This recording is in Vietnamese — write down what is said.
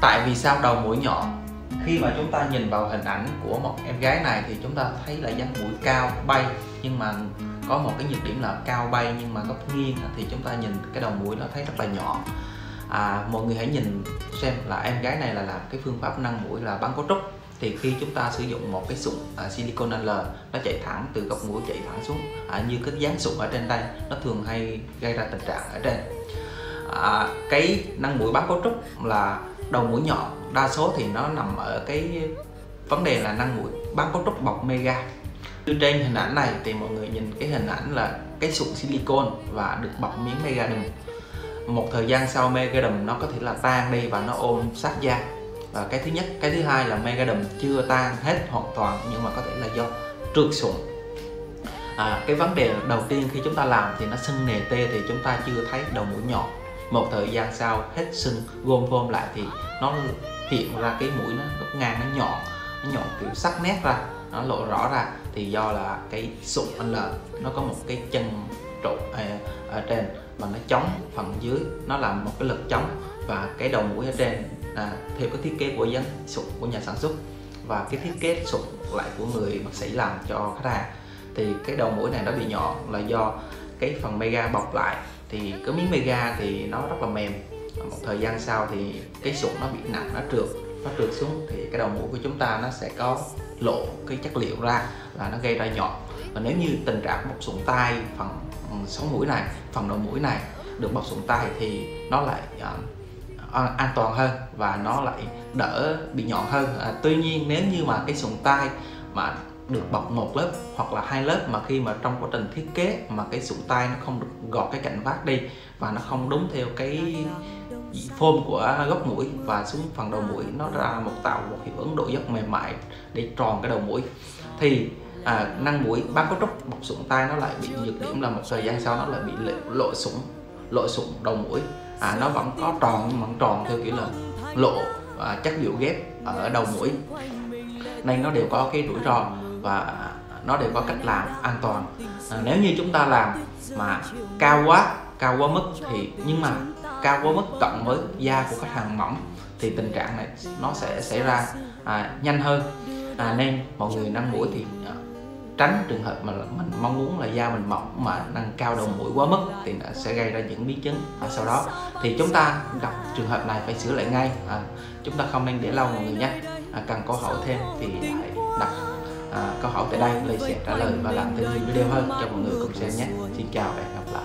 tại vì sao đầu mũi nhỏ? khi mà chúng ta nhìn vào hình ảnh của một em gái này thì chúng ta thấy là dáng mũi cao bay nhưng mà có một cái nhược điểm là cao bay nhưng mà góc nghiêng thì chúng ta nhìn cái đầu mũi nó thấy rất là nhỏ. À, mọi người hãy nhìn xem là em gái này là làm cái phương pháp nâng mũi là bắn cấu trúc. Thì khi chúng ta sử dụng một cái sụn à, silicon L nó chạy thẳng từ góc mũi chạy thẳng xuống à, như cái dáng sụn ở trên đây nó thường hay gây ra tình trạng ở trên à, cái năng mũi bắn cấu trúc là đầu mũi nhọn. Đa số thì nó nằm ở cái vấn đề là năng mũi bắn cấu trúc bọc mega. Trên hình ảnh này thì mọi người nhìn cái hình ảnh là cái sụn silicon và được bọc miếng mega đùm. Một thời gian sau mega đùm nó có thể là tan đi và nó ôm sát da. Và cái thứ nhất cái thứ hai là mega đùm chưa tan hết hoàn toàn nhưng mà có thể là do trượt sụn. À, cái vấn đề đầu tiên khi chúng ta làm thì nó sưng nề tê thì chúng ta chưa thấy đầu mũi nhọn một thời gian sau hết sưng gom phôm lại thì nó hiện ra cái mũi nó góc ngang nó nhọn nó nhọn kiểu sắc nét ra nó lộ rõ ra. Thì do là cái sụn anh L nó có một cái chân trụ à, ở trên và nó chống phần dưới nó làm một cái lực chống và cái đầu mũi ở trên à, theo cái thiết kế của dân sụn của nhà sản xuất. Và cái thiết kế sụn lại của người bác sĩ làm cho khách hàng. Thì cái đầu mũi này nó bị nhọn là do cái phần mega bọc lại thì cái miếng mega thì nó rất là mềm. Một thời gian sau thì cái sụn nó bị nặng nó trượt nó trượt xuống. Thì cái đầu mũi của chúng ta nó sẽ có lộ cái chất liệu ra là nó gây ra nhọn. Và nếu như tình trạng bọc sụn tai phần sống mũi này phần đầu mũi này được bọc sụn tai thì nó lại uh, an toàn hơn và nó lại đỡ bị nhọn hơn. À, tuy nhiên nếu như mà cái sụn tai mà được bọc một lớp hoặc là hai lớp mà khi mà trong quá trình thiết kế mà cái sụn tai nó không được gọt cái cạnh vát đi và nó không đúng theo cái phôm của góc mũi và xuống phần đầu mũi nó ra một tạo một hiệu ứng độ dốc mềm mại để tròn cái đầu mũi. Thì à, năng mũi bác cấu trúc bọc sụn tai nó lại bị nhược điểm là một thời gian sau nó lại bị lộ sụn lộ sụn đầu mũi. À, nó vẫn có tròn nhưng mà tròn theo kiểu là lộ à, chất liệu ghép ở đầu mũi. Nên nó đều có cái rủi ro và nó đều có cách làm an toàn. À, nếu như chúng ta làm mà cao quá cao quá mức thì nhưng mà cao quá mức cộng với da của khách hàng mỏng thì tình trạng này nó sẽ xảy ra à, nhanh hơn. À, nên mọi người nâng mũi thì à, tránh trường hợp mà mình mong muốn là da mình mỏng mà nâng cao đầu mũi quá mức thì nó sẽ gây ra những biến chứng. Và sau đó thì chúng ta gặp trường hợp này phải sửa lại ngay. À, chúng ta không nên để lâu mọi người nhé. À, cần câu hỏi thêm thì hãy đặt à, câu hỏi tại đây Lê sẽ trả lời và làm thêm nhiều video hơn cho mọi người cùng xem nhé. Xin chào và hẹn gặp lại.